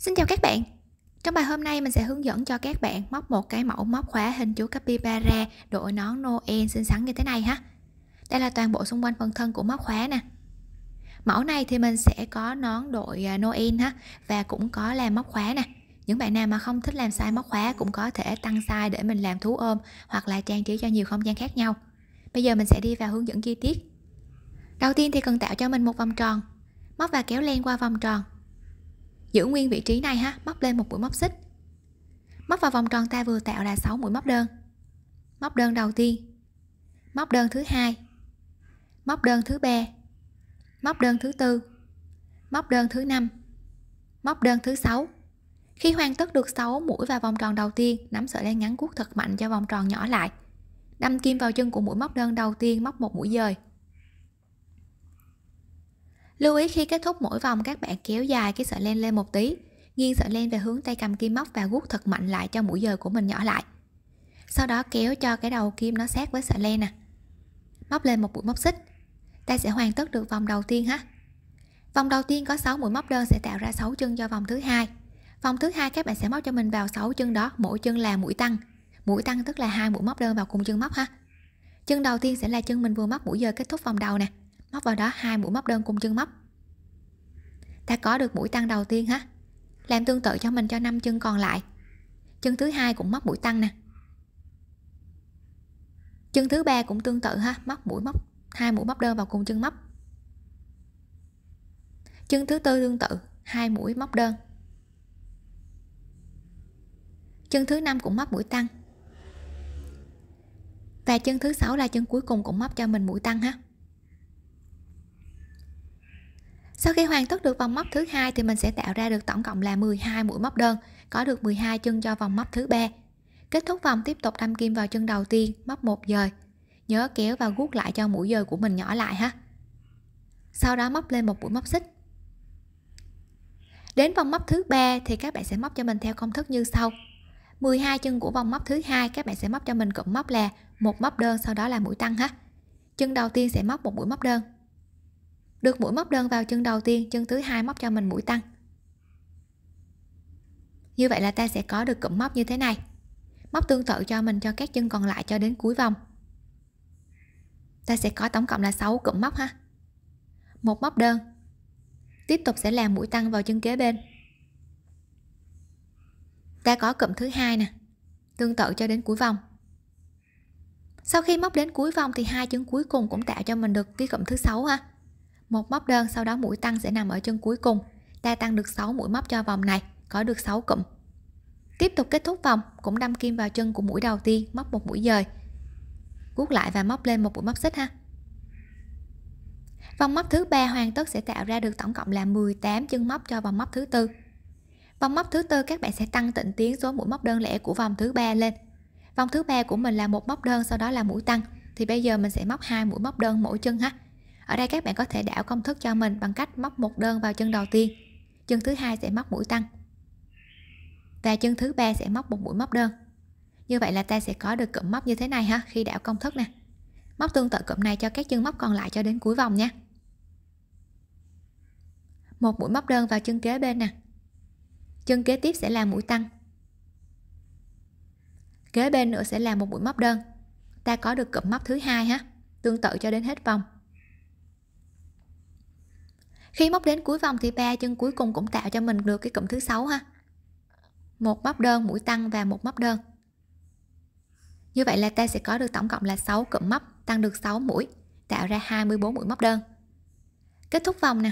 Xin chào các bạn. Trong bài hôm nay mình sẽ hướng dẫn cho các bạn móc một cái mẫu móc khóa hình chú capybara đội nón Noel xinh xắn như thế này ha. Đây là toàn bộ xung quanh phần thân của móc khóa nè. Mẫu này thì mình sẽ có nón đội à, Noel ha, Và cũng có làm móc khóa nè. Những bạn nào mà không thích làm size móc khóa cũng có thể tăng size để mình làm thú ôm hoặc là trang trí cho nhiều không gian khác nhau. Bây giờ mình sẽ đi vào hướng dẫn chi tiết. Đầu tiên thì cần tạo cho mình một vòng tròn. Móc và kéo len qua vòng tròn giữ nguyên vị trí này ha, móc lên một mũi móc xích. Móc vào vòng tròn ta vừa tạo là 6 mũi móc đơn. Móc đơn đầu tiên. Móc đơn thứ hai. Móc đơn thứ ba. Móc đơn thứ tư. Móc đơn thứ năm. Móc đơn thứ sáu. Khi hoàn tất được 6 mũi vào vòng tròn đầu tiên, nắm sợi len ngắn cuốc thật mạnh cho vòng tròn nhỏ lại. Đâm kim vào chân của mũi móc đơn đầu tiên, móc một mũi dời lưu ý khi kết thúc mỗi vòng, các bạn kéo dài cái sợi len lên một tí. Nghiêng sợi len về hướng tay cầm kim móc và guốc thật mạnh lại cho mũi dời của mình nhỏ lại. Sau đó kéo cho cái đầu kim nó sát với sợi len nè. Móc lên một mũi móc xích. Ta sẽ hoàn tất được vòng đầu tiên ha. Vòng đầu tiên có 6 mũi móc đơn sẽ tạo ra 6 chân cho vòng thứ hai. Vòng thứ hai các bạn sẽ móc cho mình vào 6 chân đó, mỗi chân là mũi tăng. Mũi tăng tức là hai mũi móc đơn vào cùng chân móc ha. Chân đầu tiên sẽ là chân mình vừa móc mũi giờ kết thúc vòng đầu nè. Móc vào đó hai mũi móc đơn cùng chân móc ta có được mũi tăng đầu tiên ha làm tương tự cho mình cho năm chân còn lại. Chân thứ hai cũng móc mũi tăng nè. Chân thứ ba cũng tương tự ha, móc mũi móc, hai mũi móc đơn vào cùng chân móc. Chân thứ tư tương tự, hai mũi móc đơn. Chân thứ năm cũng móc mũi tăng. Và chân thứ sáu là chân cuối cùng cũng móc cho mình mũi tăng ha. Sau khi hoàn tất được vòng móc thứ hai thì mình sẽ tạo ra được tổng cộng là 12 mũi móc đơn, có được 12 chân cho vòng móc thứ ba. Kết thúc vòng tiếp tục đâm kim vào chân đầu tiên, móc một dời. Nhớ kéo và guốc lại cho mũi dời của mình nhỏ lại ha. Sau đó móc lên một mũi móc xích. Đến vòng móc thứ ba thì các bạn sẽ móc cho mình theo công thức như sau. 12 chân của vòng móc thứ hai, các bạn sẽ móc cho mình cụm móc là một móc đơn, sau đó là mũi tăng ha. Chân đầu tiên sẽ móc một mũi móc đơn được mũi móc đơn vào chân đầu tiên, chân thứ hai móc cho mình mũi tăng. Như vậy là ta sẽ có được cụm móc như thế này. Móc tương tự cho mình cho các chân còn lại cho đến cuối vòng. Ta sẽ có tổng cộng là 6 cụm móc ha. Một móc đơn. Tiếp tục sẽ làm mũi tăng vào chân kế bên. Ta có cụm thứ hai nè, tương tự cho đến cuối vòng. Sau khi móc đến cuối vòng thì hai chân cuối cùng cũng tạo cho mình được cái cụm thứ sáu ha một móc đơn sau đó mũi tăng sẽ nằm ở chân cuối cùng. Ta tăng được 6 mũi móc cho vòng này, có được 6 cụm. Tiếp tục kết thúc vòng, cũng đâm kim vào chân của mũi đầu tiên, móc một mũi dời. Guốc lại và móc lên một mũi móc xích ha. Vòng móc thứ ba hoàn tất sẽ tạo ra được tổng cộng là 18 chân móc cho vòng móc thứ tư. Vòng móc thứ tư, các bạn sẽ tăng tịnh tiến số mũi móc đơn lẻ của vòng thứ ba lên. Vòng thứ ba của mình là một móc đơn, sau đó là mũi tăng. Thì bây giờ mình sẽ móc hai mũi móc đơn mỗi chân ha ở đây các bạn có thể đảo công thức cho mình bằng cách móc một đơn vào chân đầu tiên. Chân thứ hai sẽ móc mũi tăng. Và chân thứ ba sẽ móc một mũi móc đơn. Như vậy là ta sẽ có được cụm móc như thế này ha, khi đảo công thức nè. Móc tương tự cụm này cho các chân móc còn lại cho đến cuối vòng nha. Một mũi móc đơn vào chân kế bên nè. Chân kế tiếp sẽ là mũi tăng. Kế bên nữa sẽ là một mũi móc đơn. Ta có được cụm móc thứ hai ha, tương tự cho đến hết vòng khi móc đến cuối vòng thì ba chân cuối cùng cũng tạo cho mình được cái cụm thứ sáu ha. Một móc đơn, mũi tăng và một móc đơn. Như vậy là ta sẽ có được tổng cộng là 6 cụm móc, tăng được 6 mũi, tạo ra 24 mũi móc đơn. Kết thúc vòng nè.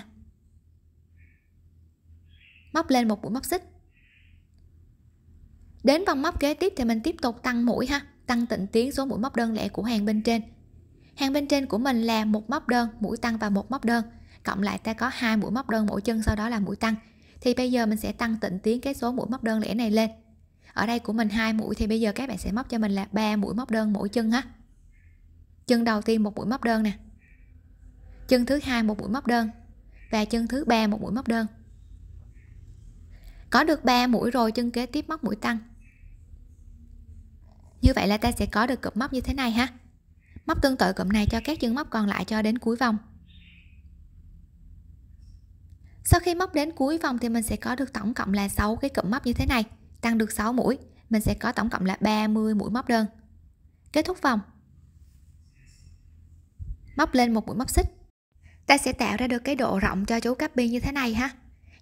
Móc lên một mũi móc xích. Đến vòng móc kế tiếp thì mình tiếp tục tăng mũi ha, tăng tịnh tiến số mũi móc đơn lẻ của hàng bên trên. Hàng bên trên của mình là một móc đơn, mũi tăng và một móc đơn cộng lại ta có hai mũi móc đơn mỗi chân, sau đó là mũi tăng. Thì bây giờ mình sẽ tăng tịnh tiến cái số mũi móc đơn lẻ này lên. Ở đây của mình hai mũi thì bây giờ các bạn sẽ móc cho mình là ba mũi móc đơn mỗi chân ha. Chân đầu tiên một mũi móc đơn nè. Chân thứ hai một mũi móc đơn. Và chân thứ ba một mũi móc đơn. Có được 3 mũi rồi, chân kế tiếp móc mũi tăng. Như vậy là ta sẽ có được cụm móc như thế này ha. Móc tương tự cụm này cho các chân móc còn lại cho đến cuối vòng sau khi móc đến cuối vòng thì mình sẽ có được tổng cộng là 6 cái cụm móc như thế này. Tăng được 6 mũi, mình sẽ có tổng cộng là 30 mũi móc đơn. Kết thúc vòng. Móc lên một mũi móc xích. Ta sẽ tạo ra được cái độ rộng cho chú copy như thế này ha.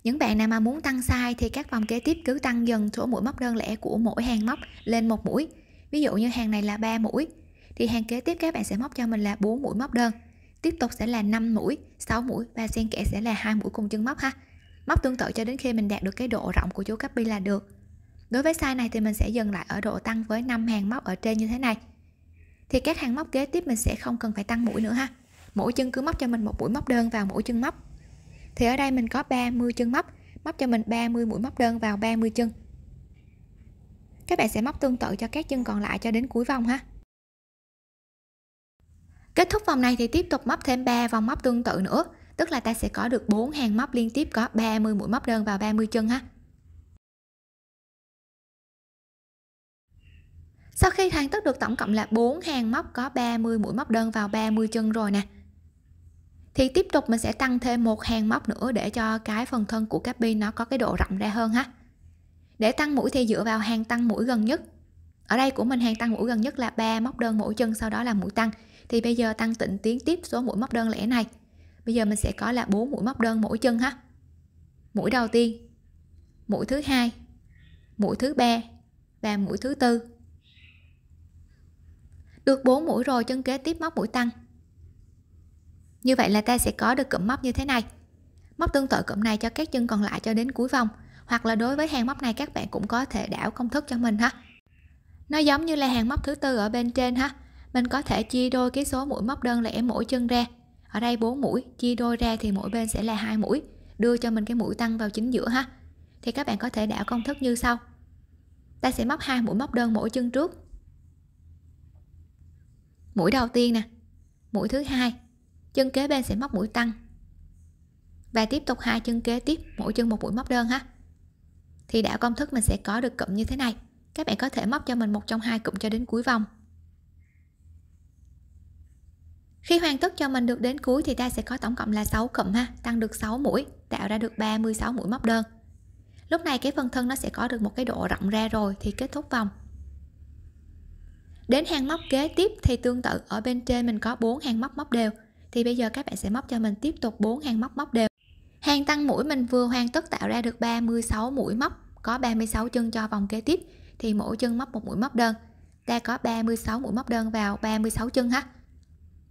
Những bạn nào mà muốn tăng size thì các vòng kế tiếp cứ tăng dần số mũi móc đơn lẻ của mỗi hàng móc lên một mũi. Ví dụ như hàng này là 3 mũi, thì hàng kế tiếp các bạn sẽ móc cho mình là 4 mũi móc đơn tiếp tục sẽ là 5 mũi 6 mũi và xen kẽ sẽ là hai mũi cùng chân móc ha. Móc tương tự cho đến khi mình đạt được cái độ rộng của chú copy là được. Đối với size này thì mình sẽ dừng lại ở độ tăng với 5 hàng móc ở trên như thế này. Thì các hàng móc kế tiếp mình sẽ không cần phải tăng mũi nữa ha. Mỗi chân cứ móc cho mình một mũi móc đơn vào mỗi chân móc. Thì ở đây mình có 30 chân móc móc cho mình 30 mũi móc đơn vào 30 chân. Các bạn sẽ móc tương tự cho các chân còn lại cho đến cuối vòng ha kết thúc vòng này thì tiếp tục móc thêm 3 vòng móc tương tự nữa. Tức là ta sẽ có được 4 hàng móc liên tiếp, có 30 mũi móc đơn vào 30 chân ha. Sau khi hoàn tất được tổng cộng là 4 hàng móc, có 30 mũi móc đơn vào 30 chân rồi nè. Thì tiếp tục mình sẽ tăng thêm một hàng móc nữa để cho cái phần thân của các pin nó có cái độ rộng ra hơn ha. Để tăng mũi thì dựa vào hàng tăng mũi gần nhất. Ở đây của mình hàng tăng mũi gần nhất là 3 móc đơn mỗi chân, sau đó là mũi tăng thì bây giờ tăng tịnh tiến tiếp số mũi móc đơn lẻ này. Bây giờ mình sẽ có là bốn mũi móc đơn mỗi chân ha. Mũi đầu tiên, mũi thứ hai, mũi thứ ba và mũi thứ tư. Được 4 mũi rồi chân kế tiếp móc mũi tăng. Như vậy là ta sẽ có được cụm móc như thế này. Móc tương tự cụm này cho các chân còn lại cho đến cuối vòng. Hoặc là đối với hàng móc này các bạn cũng có thể đảo công thức cho mình ha. Nó giống như là hàng móc thứ tư ở bên trên ha mình có thể chia đôi cái số mũi móc đơn lẻ mỗi chân ra. Ở đây 4 mũi, chia đôi ra thì mỗi bên sẽ là hai mũi, đưa cho mình cái mũi tăng vào chính giữa ha. Thì các bạn có thể đảo công thức như sau. Ta sẽ móc hai mũi móc đơn mỗi chân trước. Mũi đầu tiên nè, mũi thứ hai, chân kế bên sẽ móc mũi tăng. Và tiếp tục hai chân kế tiếp, mỗi chân một mũi móc đơn ha. Thì đảo công thức mình sẽ có được cụm như thế này. Các bạn có thể móc cho mình một trong hai cụm cho đến cuối vòng. Khi hoàn tất cho mình được đến cuối thì ta sẽ có tổng cộng là 6 cụm ha, tăng được 6 mũi, tạo ra được 36 mũi móc đơn. Lúc này cái phần thân nó sẽ có được một cái độ rộng ra rồi thì kết thúc vòng. Đến hàng móc kế tiếp thì tương tự, ở bên trên mình có 4 hàng móc móc đều. Thì bây giờ các bạn sẽ móc cho mình tiếp tục 4 hàng móc móc đều. Hàng tăng mũi mình vừa hoàn tất tạo ra được 36 mũi móc, có 36 chân cho vòng kế tiếp, thì mỗi chân móc một mũi móc đơn. Ta có 36 mũi móc đơn vào 36 chân ha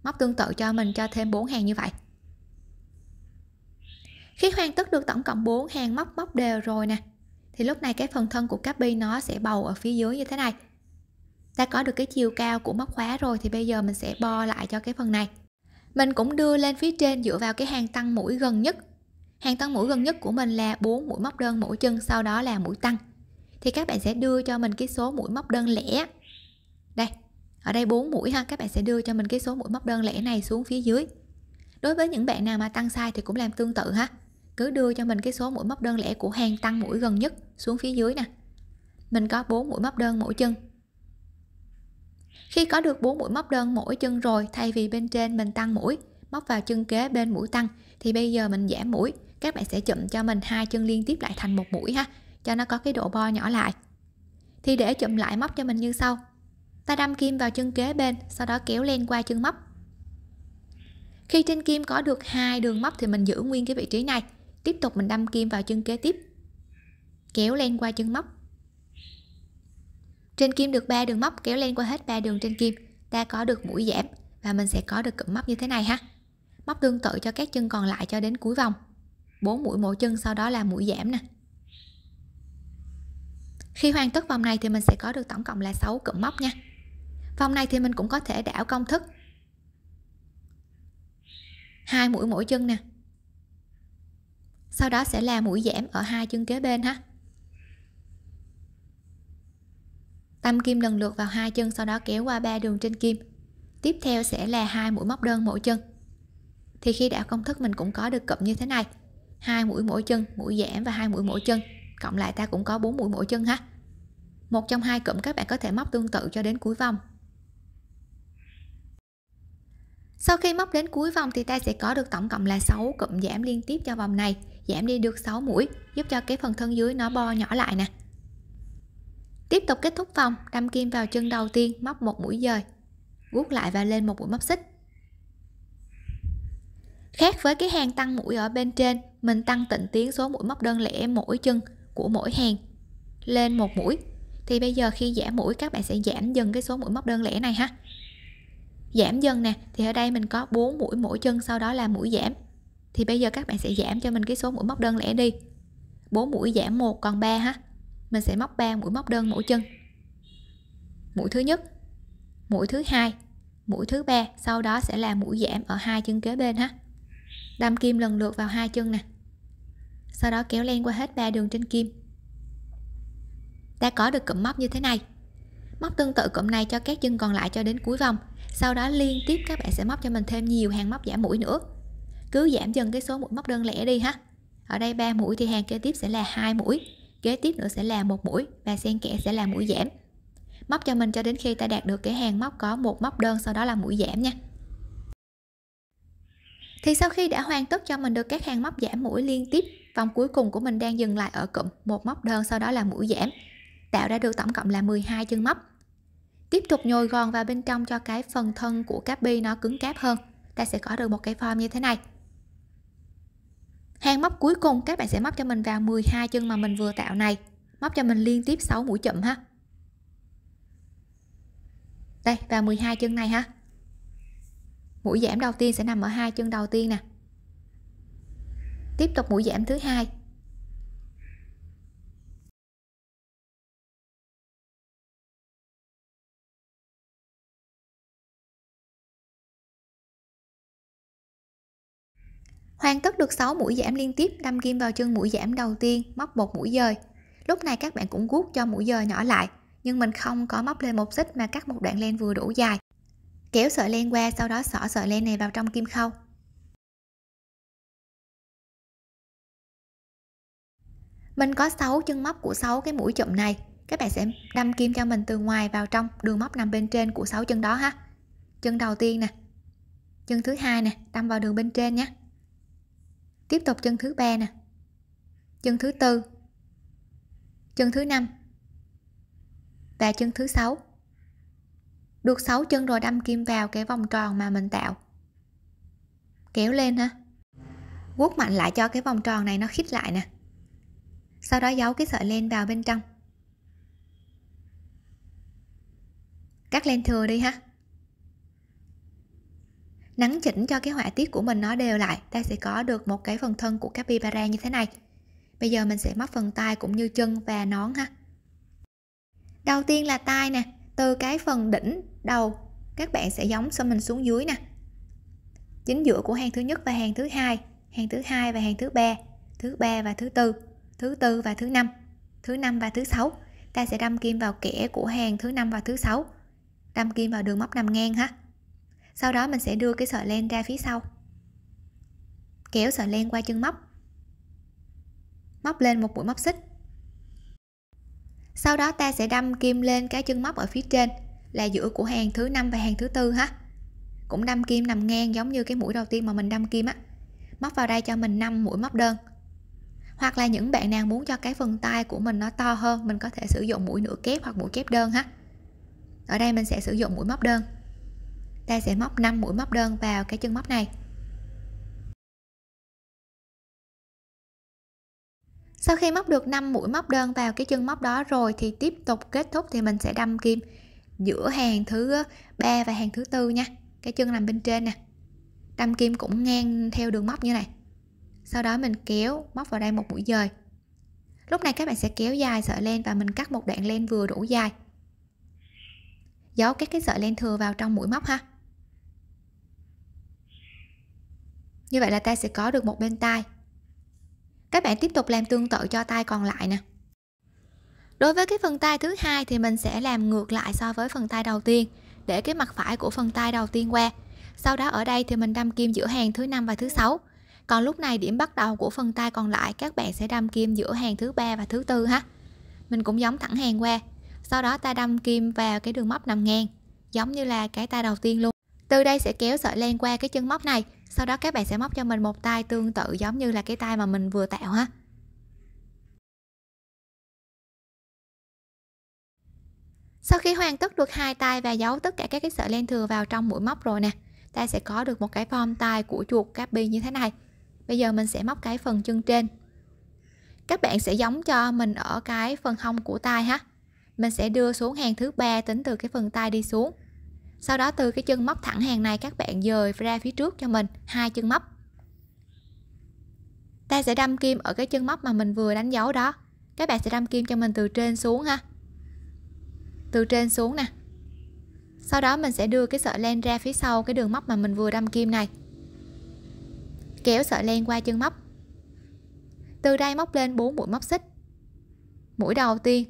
móc tương tự cho mình cho thêm 4 hàng như vậy. Khi hoàn tất được tổng cộng 4 hàng móc móc đều rồi nè, thì lúc này cái phần thân của copy nó sẽ bầu ở phía dưới như thế này. Ta có được cái chiều cao của móc khóa rồi thì bây giờ mình sẽ bo lại cho cái phần này. Mình cũng đưa lên phía trên dựa vào cái hàng tăng mũi gần nhất. Hàng tăng mũi gần nhất của mình là 4 mũi móc đơn mỗi chân, sau đó là mũi tăng. Thì các bạn sẽ đưa cho mình cái số mũi móc đơn lẻ. Đây ở đây 4 mũi ha, các bạn sẽ đưa cho mình cái số mũi móc đơn lẻ này xuống phía dưới. Đối với những bạn nào mà tăng sai thì cũng làm tương tự ha. Cứ đưa cho mình cái số mũi móc đơn lẻ của hàng tăng mũi gần nhất xuống phía dưới nè. Mình có 4 mũi móc đơn mỗi chân. Khi có được 4 mũi móc đơn mỗi chân rồi, thay vì bên trên mình tăng mũi, móc vào chân kế bên mũi tăng, thì bây giờ mình giảm mũi. Các bạn sẽ chụm cho mình hai chân liên tiếp lại thành một mũi ha, cho nó có cái độ bo nhỏ lại. Thì để chụm lại móc cho mình như sau ta đâm kim vào chân kế bên, sau đó kéo len qua chân móc. Khi trên kim có được hai đường móc thì mình giữ nguyên cái vị trí này. Tiếp tục mình đâm kim vào chân kế tiếp. Kéo len qua chân móc. Trên kim được 3 đường móc, kéo len qua hết ba đường trên kim. Ta có được mũi giảm và mình sẽ có được cụm móc như thế này ha. Móc tương tự cho các chân còn lại cho đến cuối vòng. 4 mũi mỗi chân, sau đó là mũi giảm nè. Khi hoàn tất vòng này thì mình sẽ có được tổng cộng là 6 cụm móc nha vòng này thì mình cũng có thể đảo công thức. Hai mũi mỗi chân nè. Sau đó sẽ là mũi giảm ở hai chân kế bên ha. Tâm kim lần lượt vào hai chân, sau đó kéo qua ba đường trên kim. Tiếp theo sẽ là hai mũi móc đơn mỗi chân. Thì khi đảo công thức, mình cũng có được cụm như thế này. Hai mũi mỗi chân, mũi giảm và hai mũi mỗi chân. Cộng lại ta cũng có bốn mũi mỗi chân ha. Một trong hai cụm các bạn có thể móc tương tự cho đến cuối vòng. Sau khi móc đến cuối vòng thì ta sẽ có được tổng cộng là 6 cụm giảm liên tiếp cho vòng này, giảm đi được 6 mũi, giúp cho cái phần thân dưới nó bo nhỏ lại nè. Tiếp tục kết thúc vòng, đâm kim vào chân đầu tiên, móc một mũi dời, guốc lại và lên một mũi móc xích. Khác với cái hàng tăng mũi ở bên trên, mình tăng tịnh tiến số mũi móc đơn lẻ mỗi chân của mỗi hàng lên một mũi. Thì bây giờ khi giảm mũi, các bạn sẽ giảm dần cái số mũi móc đơn lẻ này ha giảm dần nè, thì ở đây mình có 4 mũi, mỗi chân sau đó là mũi giảm. Thì bây giờ các bạn sẽ giảm cho mình cái số mũi móc đơn lẻ đi. 4 mũi giảm một, còn 3 ha. Mình sẽ móc 3 mũi móc đơn mỗi chân. Mũi thứ nhất, mũi thứ hai, mũi thứ ba, sau đó sẽ là mũi giảm ở hai chân kế bên ha. Đâm kim lần lượt vào hai chân nè. Sau đó kéo len qua hết ba đường trên kim. Ta có được cụm móc như thế này. Móc tương tự cụm này cho các chân còn lại cho đến cuối vòng sau đó liên tiếp các bạn sẽ móc cho mình thêm nhiều hàng móc giảm mũi nữa. Cứ giảm dần cái số mũi móc đơn lẻ đi ha. Ở đây 3 mũi thì hàng kế tiếp sẽ là hai mũi, kế tiếp nữa sẽ là một mũi và xen kẽ sẽ là mũi giảm. Móc cho mình cho đến khi ta đạt được cái hàng móc có một móc đơn, sau đó là mũi giảm nha. Thì sau khi đã hoàn tất cho mình được các hàng móc giảm mũi liên tiếp, vòng cuối cùng của mình đang dừng lại ở cụm một móc đơn, sau đó là mũi giảm. Tạo ra được tổng cộng là 12 chân móc tiếp tục nhồi gòn vào bên trong cho cái phần thân của cáp bi nó cứng cáp hơn. Ta sẽ có được một cái form như thế này. Hàng móc cuối cùng, các bạn sẽ móc cho mình vào 12 chân mà mình vừa tạo này. Móc cho mình liên tiếp 6 mũi chậm ha. Đây, vào 12 chân này ha. Mũi giảm đầu tiên sẽ nằm ở hai chân đầu tiên nè. Tiếp tục mũi giảm thứ hai. Hoàn tất được 6 mũi giảm liên tiếp, đâm kim vào chân mũi giảm đầu tiên, móc một mũi dời. Lúc này các bạn cũng guốc cho mũi dời nhỏ lại, nhưng mình không có móc lên một xích mà cắt một đoạn len vừa đủ dài. Kéo sợi len qua, sau đó xỏ sợi len này vào trong kim khâu. Mình có 6 chân móc của 6 cái mũi chụm này. Các bạn sẽ đâm kim cho mình từ ngoài vào trong đường móc nằm bên trên của 6 chân đó ha. Chân đầu tiên nè. Chân thứ hai nè, đâm vào đường bên trên nhé tiếp tục chân thứ ba nè. Chân thứ tư. Chân thứ năm. Và chân thứ sáu. Được 6 chân rồi đâm kim vào cái vòng tròn mà mình tạo. Kéo lên ha. Vuốt mạnh lại cho cái vòng tròn này nó khít lại nè. Sau đó giấu cái sợi len vào bên trong. Cắt len thừa đi ha nắn chỉnh cho cái họa tiết của mình nó đều lại, ta sẽ có được một cái phần thân của capybara như thế này. Bây giờ mình sẽ móc phần tay cũng như chân và nón ha. Đầu tiên là tay nè, từ cái phần đỉnh đầu, các bạn sẽ giống xong mình xuống dưới nè. Chính giữa của hàng thứ nhất và hàng thứ hai, hàng thứ hai và hàng thứ ba thứ ba và thứ tư thứ tư và thứ năm thứ năm và thứ sáu. Ta sẽ đâm kim vào kẽ của hàng thứ năm và thứ sáu, đâm kim vào đường móc nằm ngang ha sau đó mình sẽ đưa cái sợi len ra phía sau. Kéo sợi len qua chân móc. Móc lên một mũi móc xích. Sau đó ta sẽ đâm kim lên cái chân móc ở phía trên, là giữa của hàng thứ năm và hàng thứ tư ha. Cũng đâm kim nằm ngang giống như cái mũi đầu tiên mà mình đâm kim á. Móc vào đây cho mình 5 mũi móc đơn. Hoặc là những bạn nào muốn cho cái phần tay của mình nó to hơn, mình có thể sử dụng mũi nửa kép hoặc mũi kép đơn ha. Ở đây mình sẽ sử dụng mũi móc đơn ta sẽ móc 5 mũi móc đơn vào cái chân móc này. Sau khi móc được 5 mũi móc đơn vào cái chân móc đó rồi thì tiếp tục kết thúc thì mình sẽ đâm kim giữa hàng thứ ba và hàng thứ tư nha. Cái chân nằm bên trên nè. Đâm kim cũng ngang theo đường móc như này. Sau đó mình kéo móc vào đây một mũi dời. Lúc này các bạn sẽ kéo dài sợi len và mình cắt một đoạn len vừa đủ dài. Giấu các cái sợi len thừa vào trong mũi móc ha. Như vậy là ta sẽ có được một bên tay các bạn tiếp tục làm tương tự cho tay còn lại nè. Đối với cái phần tay thứ hai thì mình sẽ làm ngược lại so với phần tay đầu tiên, để cái mặt phải của phần tay đầu tiên qua. Sau đó ở đây thì mình đâm kim giữa hàng thứ năm và thứ sáu. Còn lúc này điểm bắt đầu của phần tay còn lại, các bạn sẽ đâm kim giữa hàng thứ ba và thứ tư ha. Mình cũng giống thẳng hàng qua. Sau đó ta đâm kim vào cái đường móc nằm ngang, giống như là cái tay đầu tiên luôn. Từ đây sẽ kéo sợi len qua cái chân móc này sau đó các bạn sẽ móc cho mình một tay tương tự giống như là cái tay mà mình vừa tạo ha. Sau khi hoàn tất được hai tay và giấu tất cả các cái sợi len thừa vào trong mũi móc rồi nè, ta sẽ có được một cái form tay của chuột copy như thế này. Bây giờ mình sẽ móc cái phần chân trên. Các bạn sẽ giống cho mình ở cái phần hông của tay ha. Mình sẽ đưa xuống hàng thứ ba tính từ cái phần tay đi xuống sau đó từ cái chân móc thẳng hàng này, các bạn dời ra phía trước cho mình, hai chân móc. Ta sẽ đâm kim ở cái chân móc mà mình vừa đánh dấu đó. Các bạn sẽ đâm kim cho mình từ trên xuống ha. Từ trên xuống nè. Sau đó mình sẽ đưa cái sợi len ra phía sau cái đường móc mà mình vừa đâm kim này. Kéo sợi len qua chân móc. Từ đây móc lên 4 mũi móc xích. Mũi đầu tiên,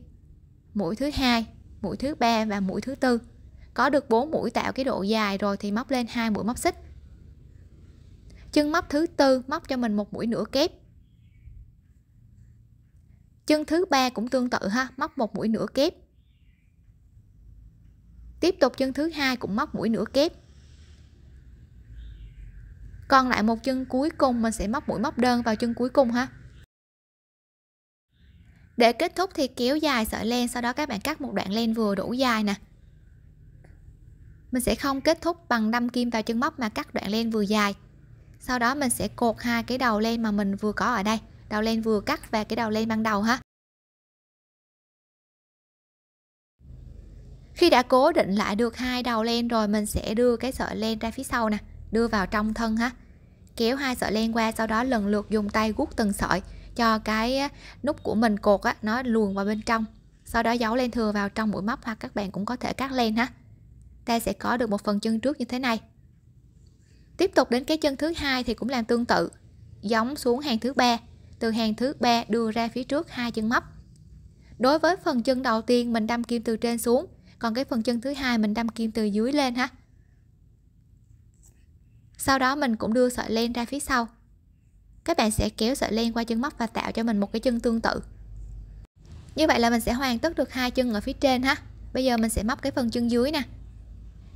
mũi thứ hai, mũi thứ ba và mũi thứ tư có được 4 mũi tạo cái độ dài rồi thì móc lên hai mũi móc xích. Chân móc thứ tư móc cho mình một mũi nửa kép. Chân thứ ba cũng tương tự ha, móc một mũi nửa kép. Tiếp tục chân thứ hai cũng móc mũi nửa kép. Còn lại một chân cuối cùng mình sẽ móc mũi móc đơn vào chân cuối cùng ha. Để kết thúc thì kéo dài sợi len, sau đó các bạn cắt một đoạn len vừa đủ dài nè mình sẽ không kết thúc bằng đâm kim vào chân móc mà cắt đoạn len vừa dài. Sau đó mình sẽ cột hai cái đầu len mà mình vừa có ở đây. Đầu len vừa cắt và cái đầu len ban đầu ha. Khi đã cố định lại được hai đầu len rồi, mình sẽ đưa cái sợi len ra phía sau nè, đưa vào trong thân ha. Kéo hai sợi len qua, sau đó lần lượt dùng tay guốc từng sợi cho cái nút của mình cột á, nó luồn vào bên trong. Sau đó giấu len thừa vào trong mũi móc hoặc các bạn cũng có thể cắt len ha ta sẽ có được một phần chân trước như thế này. Tiếp tục đến cái chân thứ hai thì cũng làm tương tự, giống xuống hàng thứ ba, từ hàng thứ ba đưa ra phía trước hai chân móc đối với phần chân đầu tiên mình đâm kim từ trên xuống, còn cái phần chân thứ hai mình đâm kim từ dưới lên ha. Sau đó mình cũng đưa sợi len ra phía sau. Các bạn sẽ kéo sợi len qua chân móc và tạo cho mình một cái chân tương tự. Như vậy là mình sẽ hoàn tất được hai chân ở phía trên ha. Bây giờ mình sẽ móc cái phần chân dưới nè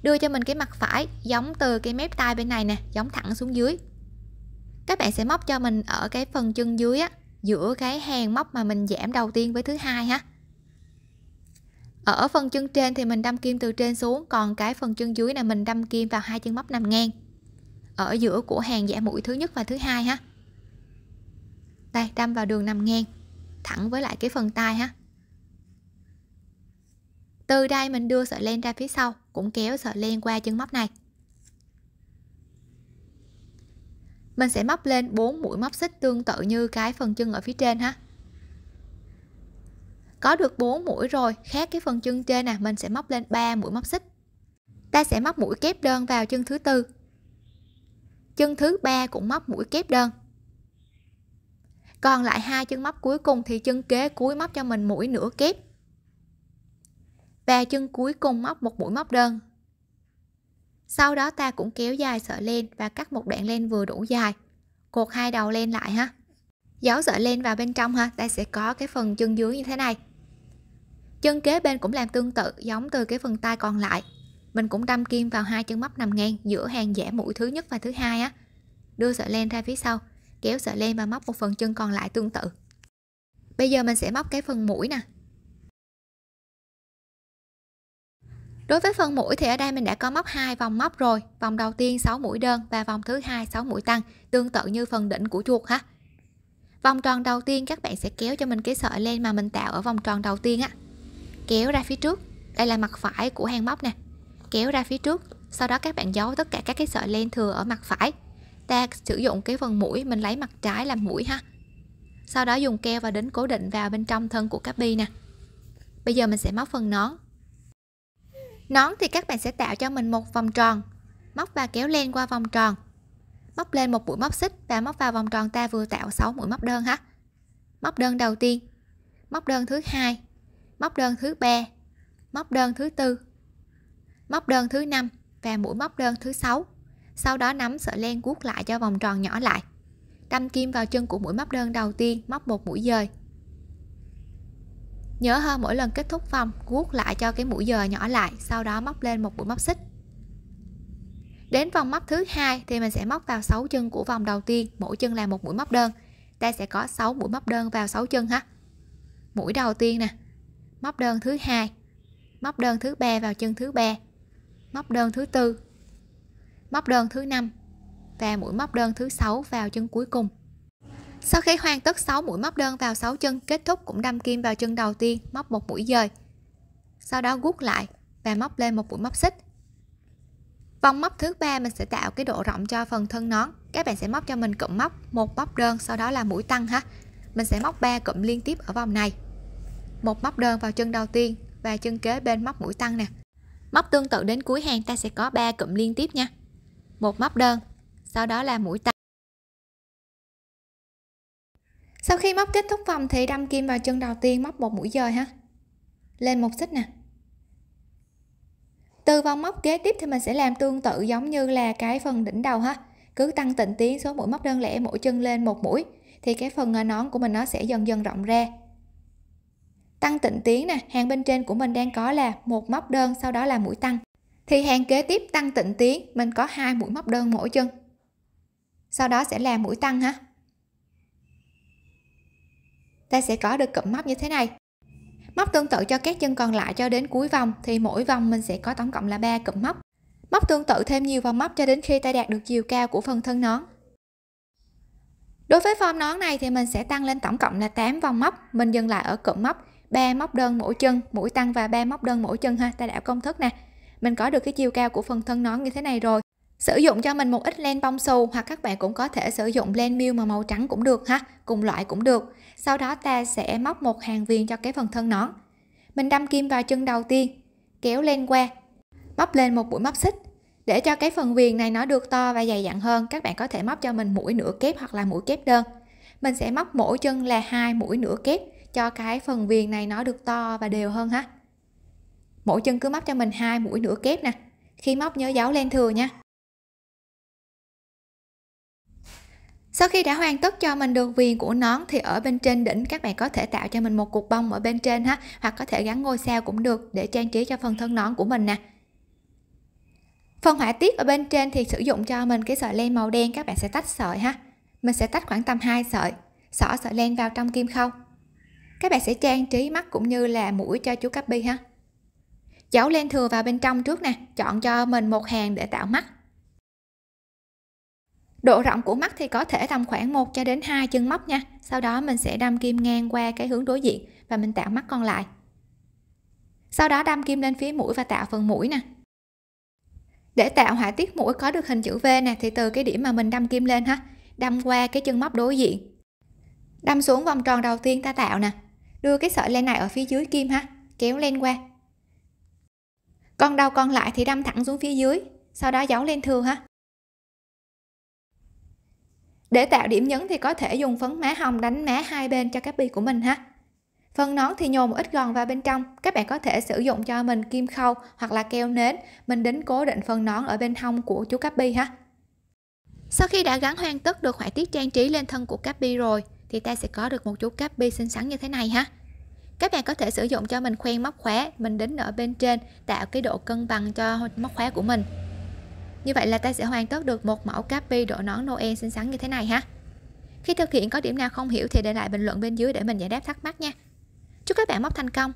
đưa cho mình cái mặt phải giống từ cái mép tay bên này nè, giống thẳng xuống dưới. Các bạn sẽ móc cho mình ở cái phần chân dưới á, giữa cái hàng móc mà mình giảm đầu tiên với thứ hai ha. Ở phần chân trên thì mình đâm kim từ trên xuống, còn cái phần chân dưới này mình đâm kim vào hai chân móc nằm ngang. Ở giữa của hàng giả mũi thứ nhất và thứ hai ha. Đây, đâm vào đường nằm ngang, thẳng với lại cái phần tay ha từ đây mình đưa sợi len ra phía sau, cũng kéo sợi len qua chân móc này. Mình sẽ móc lên 4 mũi móc xích tương tự như cái phần chân ở phía trên ha. Có được 4 mũi rồi, khác cái phần chân trên nè, mình sẽ móc lên 3 mũi móc xích. Ta sẽ móc mũi kép đơn vào chân thứ tư. Chân thứ ba cũng móc mũi kép đơn. Còn lại hai chân móc cuối cùng thì chân kế cuối móc cho mình mũi nửa kép và chân cuối cùng móc một mũi móc đơn. Sau đó ta cũng kéo dài sợi len và cắt một đoạn len vừa đủ dài. Cột hai đầu len lại ha. Giấu sợi len vào bên trong ha, ta sẽ có cái phần chân dưới như thế này. Chân kế bên cũng làm tương tự, giống từ cái phần tay còn lại. Mình cũng đâm kim vào hai chân móc nằm ngang giữa hàng giả mũi thứ nhất và thứ hai á. Đưa sợi len ra phía sau, kéo sợi len và móc một phần chân còn lại tương tự. Bây giờ mình sẽ móc cái phần mũi nè. Đối với phần mũi thì ở đây mình đã có móc hai vòng móc rồi. Vòng đầu tiên 6 mũi đơn và vòng thứ hai 6 mũi tăng, tương tự như phần đỉnh của chuột ha. Vòng tròn đầu tiên các bạn sẽ kéo cho mình cái sợi len mà mình tạo ở vòng tròn đầu tiên á. Kéo ra phía trước. Đây là mặt phải của hàng móc nè. Kéo ra phía trước. Sau đó các bạn giấu tất cả các cái sợi len thừa ở mặt phải. Ta sử dụng cái phần mũi, mình lấy mặt trái làm mũi ha. Sau đó dùng keo và đính cố định vào bên trong thân của cáp bi nè. Bây giờ mình sẽ móc phần nón nón thì các bạn sẽ tạo cho mình một vòng tròn. Móc và kéo len qua vòng tròn. Móc lên một mũi móc xích và móc vào vòng tròn ta vừa tạo 6 mũi móc đơn ha. Móc đơn đầu tiên. Móc đơn thứ hai. Móc đơn thứ ba. Móc đơn thứ tư. Móc đơn thứ năm và mũi móc đơn thứ sáu. Sau đó nắm sợi len guốc lại cho vòng tròn nhỏ lại. Đâm kim vào chân của mũi móc đơn đầu tiên, móc một mũi dời nhớ hơn mỗi lần kết thúc vòng guốc lại cho cái mũi giờ nhỏ lại, sau đó móc lên một mũi móc xích. Đến vòng móc thứ hai thì mình sẽ móc vào 6 chân của vòng đầu tiên, mỗi chân là một mũi móc đơn. Ta sẽ có 6 mũi móc đơn vào 6 chân ha. Mũi đầu tiên nè, móc đơn thứ hai, móc đơn thứ ba vào chân thứ ba, móc đơn thứ tư, móc đơn thứ năm và mũi móc đơn thứ sáu vào chân cuối cùng sau khi hoàn tất 6 mũi móc đơn vào 6 chân, kết thúc cũng đâm kim vào chân đầu tiên, móc một mũi dời. Sau đó gút lại và móc lên một mũi móc xích. Vòng móc thứ ba mình sẽ tạo cái độ rộng cho phần thân nón. Các bạn sẽ móc cho mình cụm móc một móc đơn, sau đó là mũi tăng ha. Mình sẽ móc 3 cụm liên tiếp ở vòng này. Một móc đơn vào chân đầu tiên và chân kế bên móc mũi tăng nè. Móc tương tự đến cuối hàng, ta sẽ có 3 cụm liên tiếp nha. Một móc đơn, sau đó là mũi tăng sau khi móc kết thúc vòng thì đâm kim vào chân đầu tiên móc một mũi dời ha. Lên một xích nè. Từ vòng móc kế tiếp thì mình sẽ làm tương tự giống như là cái phần đỉnh đầu ha. Cứ tăng tịnh tiến số mũi móc đơn lẻ, mỗi chân lên một mũi, thì cái phần à, nón của mình nó sẽ dần dần rộng ra. Tăng tịnh tiến nè, hàng bên trên của mình đang có là một móc đơn, sau đó là mũi tăng. Thì hàng kế tiếp tăng tịnh tiến, mình có hai mũi móc đơn mỗi chân. Sau đó sẽ là mũi tăng ha ta sẽ có được cụm móc như thế này. Móc tương tự cho các chân còn lại cho đến cuối vòng thì mỗi vòng mình sẽ có tổng cộng là 3 cụm móc. Móc tương tự thêm nhiều vòng móc cho đến khi ta đạt được chiều cao của phần thân nón. Đối với form nón này thì mình sẽ tăng lên tổng cộng là 8 vòng móc. Mình dừng lại ở cụm móc 3 móc đơn mỗi chân mũi tăng và 3 móc đơn mỗi chân ha, ta đã công thức nè. Mình có được cái chiều cao của phần thân nón như thế này rồi sử dụng cho mình một ít len bông xù hoặc các bạn cũng có thể sử dụng len miêu mà màu trắng cũng được ha, cùng loại cũng được. Sau đó ta sẽ móc một hàng viền cho cái phần thân nón. Mình đâm kim vào chân đầu tiên, kéo len qua móc lên một mũi móc xích. Để cho cái phần viền này nó được to và dày dặn hơn, các bạn có thể móc cho mình mũi nửa kép hoặc là mũi kép đơn. Mình sẽ móc mỗi chân là hai mũi nửa kép cho cái phần viền này nó được to và đều hơn ha. Mỗi chân cứ móc cho mình hai mũi nửa kép nè. Khi móc nhớ giấu len thừa nha. Sau khi đã hoàn tất cho mình được viền của nón thì ở bên trên đỉnh các bạn có thể tạo cho mình một cục bông ở bên trên ha, hoặc có thể gắn ngôi sao cũng được để trang trí cho phần thân nón của mình nè. Phần họa tiết ở bên trên thì sử dụng cho mình cái sợi len màu đen, các bạn sẽ tách sợi ha. Mình sẽ tách khoảng tầm 2 sợi, xỏ sợi len vào trong kim khâu. Các bạn sẽ trang trí mắt cũng như là mũi cho chú Cappy ha. Giấu len thừa vào bên trong trước nè, chọn cho mình một hàng để tạo mắt độ rộng của mắt thì có thể tầm khoảng 1 cho đến 2 chân móc nha. Sau đó mình sẽ đâm kim ngang qua cái hướng đối diện và mình tạo mắt còn lại. Sau đó đâm kim lên phía mũi và tạo phần mũi nè. Để tạo họa tiết mũi có được hình chữ V nè, thì từ cái điểm mà mình đâm kim lên ha, đâm qua cái chân móc đối diện. Đâm xuống vòng tròn đầu tiên ta tạo nè. Đưa cái sợi len này ở phía dưới kim ha, kéo lên qua. Con đầu còn lại thì đâm thẳng xuống phía dưới, sau đó giấu lên thừa ha để tạo điểm nhấn thì có thể dùng phấn má hồng đánh má hai bên cho các bi của mình ha. Phần nón thì nhồi một ít gòn vào bên trong. Các bạn có thể sử dụng cho mình kim khâu hoặc là keo nến. Mình đính cố định phần nón ở bên hông của chú Cappy ha. Sau khi đã gắn hoàn tất được họa tiết trang trí lên thân của Cappy rồi, thì ta sẽ có được một chú Cappy xinh xắn như thế này ha. Các bạn có thể sử dụng cho mình khoen móc khóa. Mình đính ở bên trên, tạo cái độ cân bằng cho móc khóa của mình như vậy là ta sẽ hoàn tất được một mẫu capi độ nón Noel xinh xắn như thế này ha. Khi thực hiện có điểm nào không hiểu thì để lại bình luận bên dưới để mình giải đáp thắc mắc nha. Chúc các bạn móc thành công.